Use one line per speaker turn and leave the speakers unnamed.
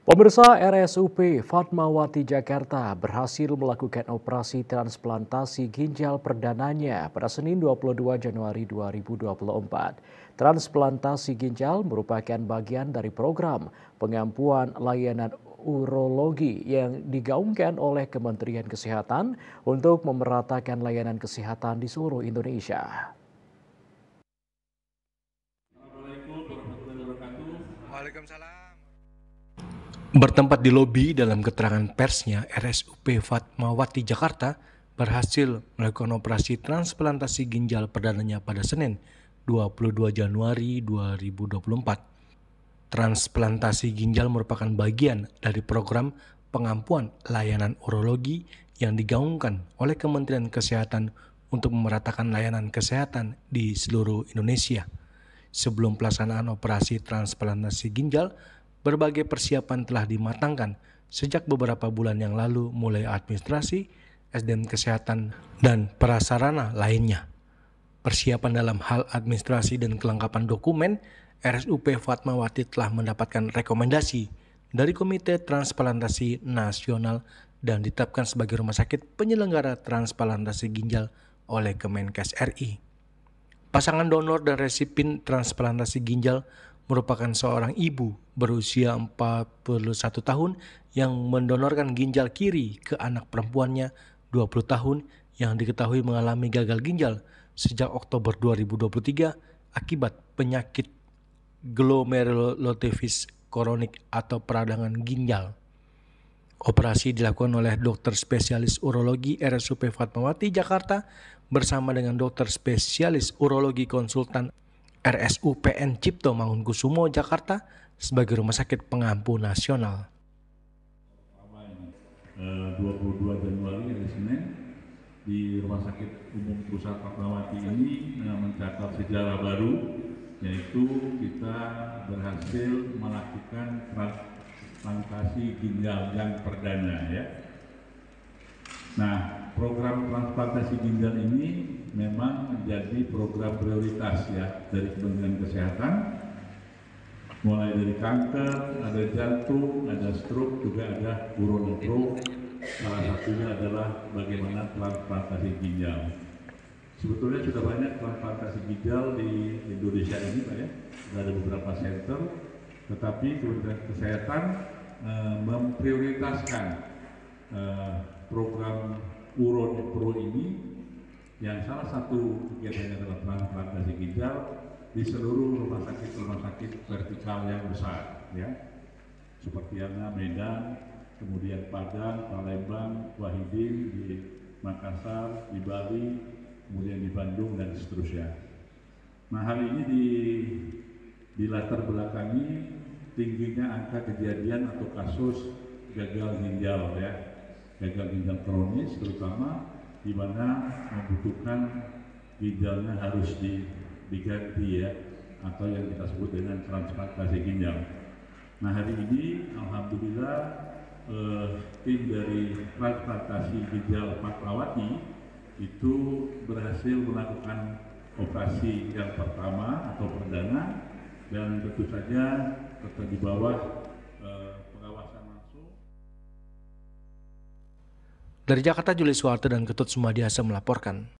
Pemirsa RSUP Fatmawati Jakarta berhasil melakukan operasi transplantasi ginjal perdananya pada Senin 22 Januari 2024. Transplantasi ginjal merupakan bagian dari program pengampuan layanan urologi yang digaungkan oleh Kementerian Kesehatan untuk memeratakan layanan kesehatan di seluruh Indonesia.
Waalaikumsalam. Bertempat di lobi dalam keterangan persnya, RSUP Fatmawati Jakarta berhasil melakukan operasi transplantasi ginjal perdananya pada Senin 22 Januari 2024. Transplantasi ginjal merupakan bagian dari program pengampuan layanan urologi yang digaungkan oleh Kementerian Kesehatan untuk memeratakan layanan kesehatan di seluruh Indonesia. Sebelum pelaksanaan operasi transplantasi ginjal, berbagai persiapan telah dimatangkan sejak beberapa bulan yang lalu mulai administrasi, SDM kesehatan, dan prasarana lainnya. Persiapan dalam hal administrasi dan kelengkapan dokumen, RSUP Fatmawati telah mendapatkan rekomendasi dari Komite Transplantasi Nasional dan ditetapkan sebagai rumah sakit penyelenggara transplantasi ginjal oleh Kemenkes RI. Pasangan donor dan resipin transplantasi ginjal merupakan seorang ibu berusia 41 tahun yang mendonorkan ginjal kiri ke anak perempuannya 20 tahun yang diketahui mengalami gagal ginjal sejak Oktober 2023 akibat penyakit glomerulonephritis koronik atau peradangan ginjal. Operasi dilakukan oleh dokter spesialis urologi RSUP Fatmawati Jakarta bersama dengan dokter spesialis urologi konsultan RSUPN Cipto Mangunkusumo Jakarta sebagai rumah sakit pengampu nasional.
22 Januari hari Senin di Rumah Sakit Umum Pusat Fatmawati ini mencatat sejarah baru yaitu kita berhasil melakukan transplantasi ginjal yang perdana ya. Nah, program transplantasi ginjal ini memang menjadi program prioritas ya dari Kementerian Kesehatan mulai dari kanker, ada jantung, ada stroke, juga ada uronepro. Salah satunya adalah bagaimana transplantasi ginjal. Sebetulnya sudah banyak transplantasi ginjal di Indonesia ini Pak ya. Sudah ada beberapa center, tetapi Kementerian Kesehatan uh, memprioritaskan uh, program Uron Pro ini yang salah satu kegiatannya adalah transplantasi ginjal di seluruh rumah sakit rumah sakit vertikal yang besar ya. Seperti yang Medan kemudian Padang Palembang Wahidin di Makassar di Bali kemudian di Bandung dan seterusnya. Nah hal ini di di latar belakangi tingginya angka kejadian atau kasus gagal ginjal ya gagal ginjal kronis terutama di mana membutuhkan ginjalnya harus di, diganti ya atau yang kita sebut dengan transplantasi ginjal. Nah hari ini alhamdulillah eh, tim dari transplantasi ginjal Fatmawati itu berhasil melakukan operasi yang pertama atau perdana dan tentu saja tetap di bawah
Dari Jakarta, Juli Suwarto dan Ketut Sumadiasa melaporkan.